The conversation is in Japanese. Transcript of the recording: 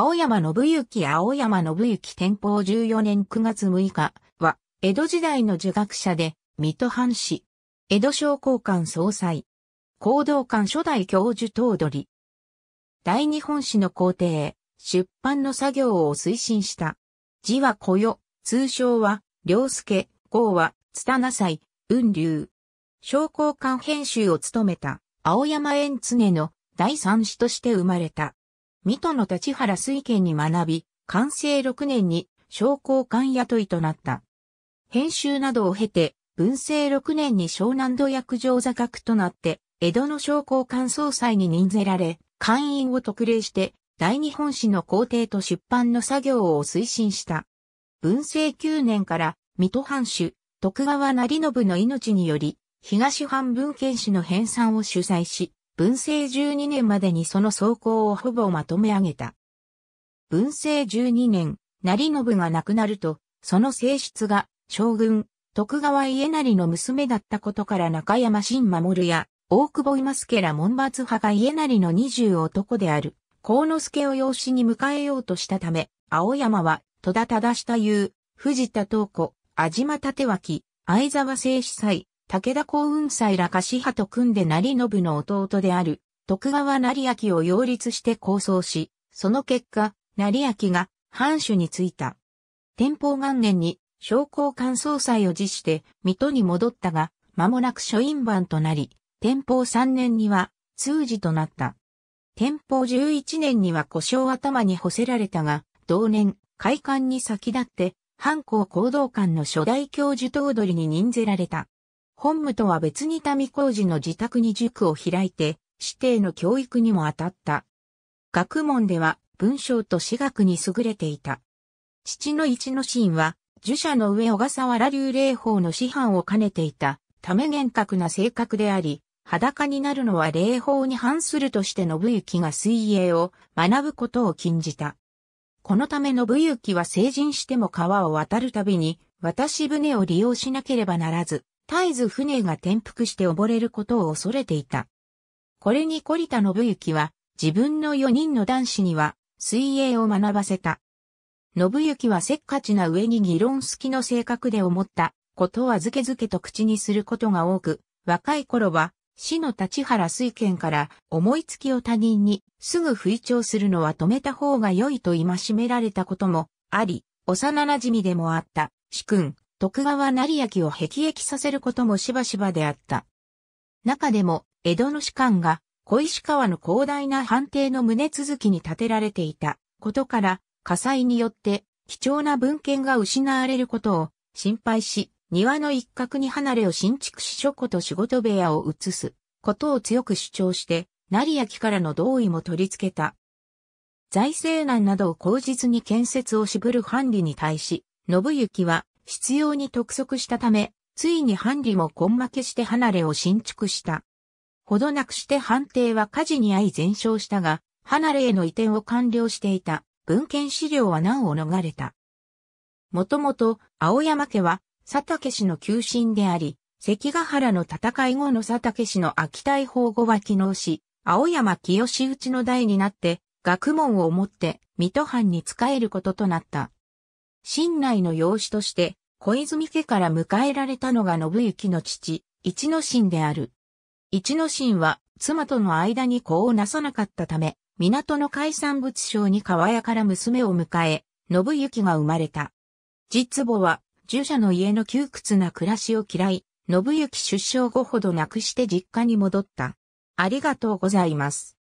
青山信行青山信行天保14年9月6日は、江戸時代の儒学者で、水戸藩士。江戸商工館総裁。行動館初代教授等取。大日本史の皇帝、出版の作業を推進した。字は小代、通称は、良介、号は、津田な祭、雲流。商工館編集を務めた、青山園常の第三子として生まれた。水戸の立原水県に学び、完成6年に商工館雇いとなった。編集などを経て、文政6年に湘南土役上座学となって、江戸の商工館総裁に任ぜられ、会員を特例して、大日本史の皇帝と出版の作業を推進した。文政9年から、水戸藩主、徳川成信の命により、東藩文献史の編纂を主催し、文政12年までにその走行をほぼまとめ上げた。文政12年、成信が亡くなると、その性質が将軍、徳川家成の娘だったことから中山新守や大久保今助ら門閥派が家成の二十男である、幸之助を養子に迎えようとしたため、青山は戸田忠下優、藤田東子、安島立脇、相沢聖司祭、武田幸運祭ら柏派と組んで成信の弟である徳川成明を擁立して構想し、その結果、成明が藩主についた。天保元年に商工官総裁を辞して水戸に戻ったが、間もなく諸院番となり、天保3年には通事となった。天保11年には故障頭に干せられたが、同年、開館に先立って、藩校行動館の初代教授頭取に任ぜられた。本務とは別に民工事の自宅に塾を開いて、指定の教育にも当たった。学問では文章と私学に優れていた。父の一のシーンは、儒者の上小笠原流霊法の師範を兼ねていた、ため厳格な性格であり、裸になるのは霊法に反するとして信行が水泳を学ぶことを禁じた。このため信行は成人しても川を渡るたびに、渡し船を利用しなければならず、絶えず船が転覆して溺れることを恐れていた。これに懲りた信行は、自分の4人の男子には、水泳を学ばせた。信行はせっかちな上に議論好きの性格で思ったことはずけずけと口にすることが多く、若い頃は、死の立原水剣から思いつきを他人にすぐ吹聴するのは止めた方が良いと戒められたこともあり、幼馴染でもあった主君、徳川成明を辟易させることもしばしばであった。中でも、江戸の士官が、小石川の広大な藩邸の胸続きに建てられていたことから、火災によって貴重な文献が失われることを心配し、庭の一角に離れを新築し書庫と仕事部屋を移すことを強く主張して、成明からの同意も取り付けた。財政難などを口実に建設を渋る藩理に対し、信行は必要に督促したため、ついに藩理も根負けして離れを新築した。ほどなくして藩邸は火事に遭い全焼したが、離れへの移転を完了していた文献資料は難を逃れた。もともと、青山家は、佐竹氏の旧臣であり、関ヶ原の戦い後の佐竹氏の秋田保護は機能し、青山清内の代になって、学問をもって、水戸藩に仕えることとなった。新内の養子として、小泉家から迎えられたのが信行の父、一之進である。一之進は、妻との間に子をなさなかったため、港の海産物商に川屋から娘を迎え、信行が生まれた。実母は、従者の家の窮屈な暮らしを嫌い、信行出生後ほど亡くして実家に戻った。ありがとうございます。